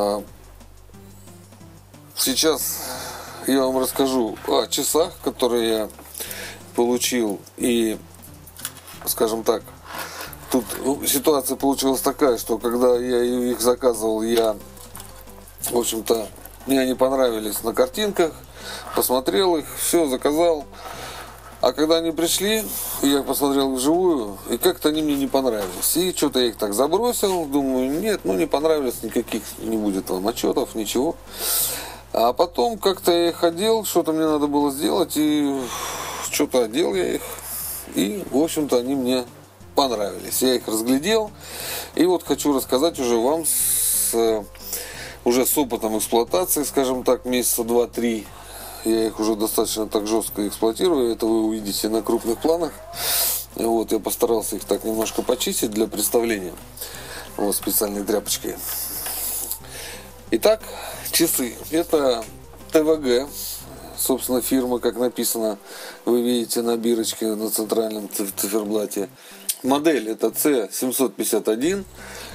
А, сейчас я вам расскажу о часах, которые я получил. И, скажем так, тут ситуация получилась такая, что когда я их заказывал, я, в общем-то, мне они понравились на картинках, посмотрел их, все, заказал. А когда они пришли, я посмотрел вживую, и как-то они мне не понравились. И что-то я их так забросил, думаю, нет, ну не понравились, никаких не будет вам отчетов, ничего. А потом как-то я их одел, что-то мне надо было сделать, и что-то одел я их. И, в общем-то, они мне понравились. Я их разглядел. И вот хочу рассказать уже вам с, уже с опытом эксплуатации, скажем так, месяца два-три я их уже достаточно так жестко эксплуатирую, это вы увидите на крупных планах. Вот, я постарался их так немножко почистить для представления. Вот, специальной тряпочкой. Итак, часы. Это ТВГ, собственно, фирма, как написано, вы видите на бирочке на центральном циферблате. Модель это C751.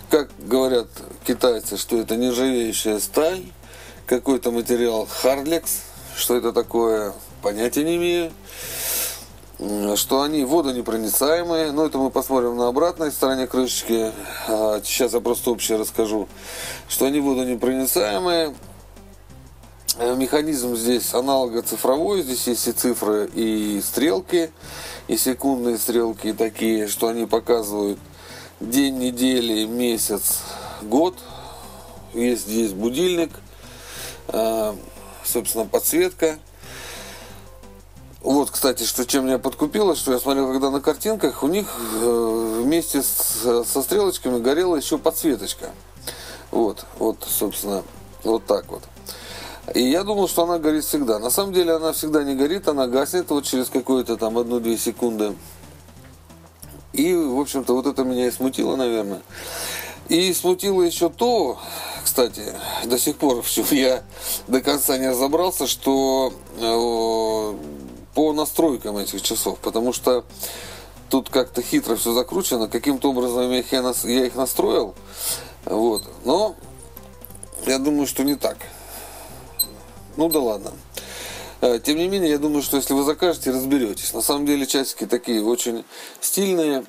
Как говорят китайцы, что это нержавеющая сталь, какой-то материал Hardlex, что это такое, понятия не имею. Что они водонепроницаемые, но это мы посмотрим на обратной стороне крышечки. А, сейчас я просто общее расскажу. Что они водонепроницаемые, э, Механизм здесь аналого-цифровой, здесь есть и цифры, и стрелки, и секундные стрелки такие, что они показывают день недели, месяц, год. Есть здесь будильник, а, собственно, подсветка. Вот, кстати, что чем меня подкупило, что я смотрел, когда на картинках, у них э, вместе с, со стрелочками горела еще подсветочка. Вот, вот, собственно, вот так вот. И я думал, что она горит всегда. На самом деле она всегда не горит, она гаснет вот через какое-то там одну-две секунды. И, в общем-то, вот это меня и смутило, наверное. И смутило еще то, кстати, до сих пор в чем я до конца не разобрался, что э, по настройкам этих часов, потому что тут как-то хитро все закручено, каким-то образом я их, я их настроил, вот, но я думаю, что не так. Ну да ладно. Э, тем не менее, я думаю, что если вы закажете, разберетесь. На самом деле часики такие очень стильные.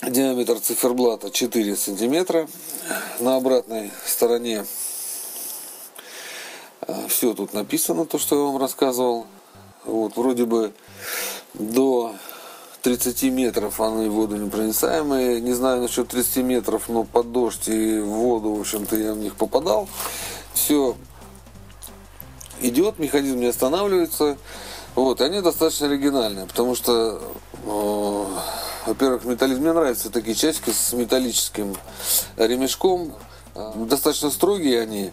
Э, Диаметр циферблата 4 сантиметра. На обратной стороне а, все тут написано, то, что я вам рассказывал. Вот, вроде бы до 30 метров они водонепроницаемые. Не знаю насчет 30 метров, но под дождь и в воду, в общем-то, я в них попадал. Все идет, механизм не останавливается. Вот, и они достаточно оригинальные, потому что э, во-первых, металлизм мне нравятся такие часики с металлическим ремешком. Э, достаточно строгие они.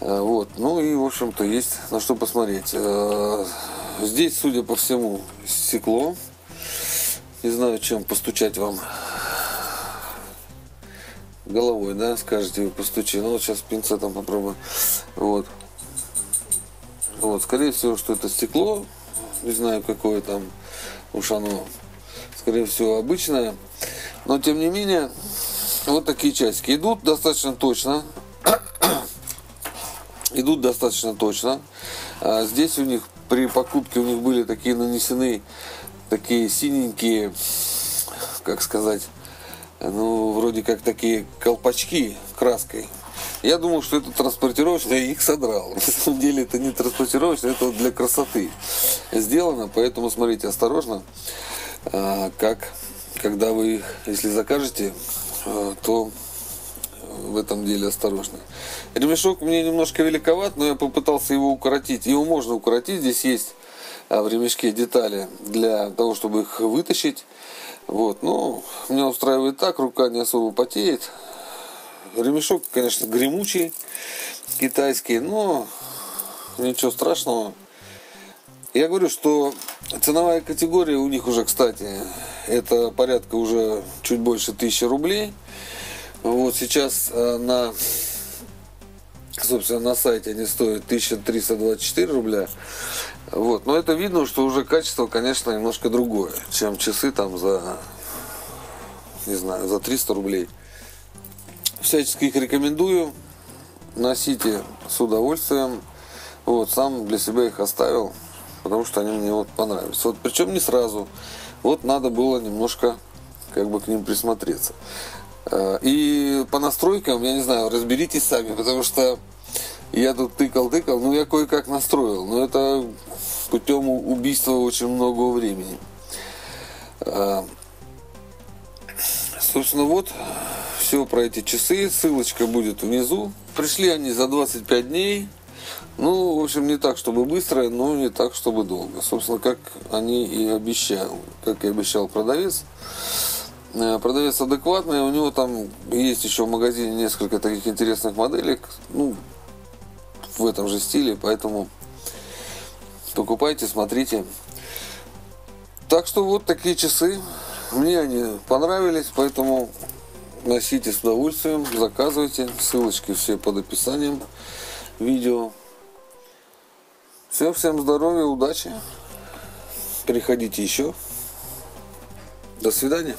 Э, вот. Ну и, в общем-то, есть на что посмотреть. Э, здесь, судя по всему, стекло. Не знаю, чем постучать вам головой, да, скажете постучи. Ну вот сейчас пинцетом попробую. Вот. Вот, скорее всего, что это стекло. Не знаю, какое там уж оно скорее всего, обычная. Но, тем не менее, вот такие часики. Идут достаточно точно. Идут достаточно точно. А здесь у них при покупке у них были такие нанесены такие синенькие, как сказать, ну, вроде как такие колпачки краской. Я думал, что это транспортировочный, я их содрал. На самом деле это не транспортировочный, это для красоты сделано. Поэтому смотрите осторожно. А, как, когда вы их, если закажете, а, то в этом деле осторожно. Ремешок мне немножко великоват, но я попытался его укоротить. Его можно укоротить, здесь есть а, в ремешке детали для того, чтобы их вытащить. Вот, но меня устраивает так, рука не особо потеет. Ремешок, конечно, гремучий, китайский, но ничего страшного. Я говорю, что ценовая категория у них уже, кстати, это порядка уже чуть больше тысячи рублей. Вот сейчас э, на, собственно, на сайте они стоят 1324 рубля. Вот. Но это видно, что уже качество, конечно, немножко другое, чем часы там за, не знаю, за 300 рублей. всячески их рекомендую. Носите с удовольствием. Вот, сам для себя их оставил, потому что они мне вот понравились. Вот, причем не сразу. Вот надо было немножко как бы к ним присмотреться. Э, и по настройкам, я не знаю, разберитесь сами, потому что я тут тыкал-тыкал, ну я кое-как настроил, но это путем убийства очень много времени. Э, собственно, вот все про эти часы, ссылочка будет внизу. Пришли они за 25 дней, ну, в общем, не так, чтобы быстро, но не так, чтобы долго. Собственно, как они и обещал, как и обещал продавец. Э, продавец адекватный, у него там есть еще в магазине несколько таких интересных моделек, ну, в этом же стиле, поэтому покупайте, смотрите. Так что вот такие часы, мне они понравились, поэтому носите с удовольствием, заказывайте, ссылочки все под описанием видео. Все, всем здоровья, удачи. Приходите еще. До свидания.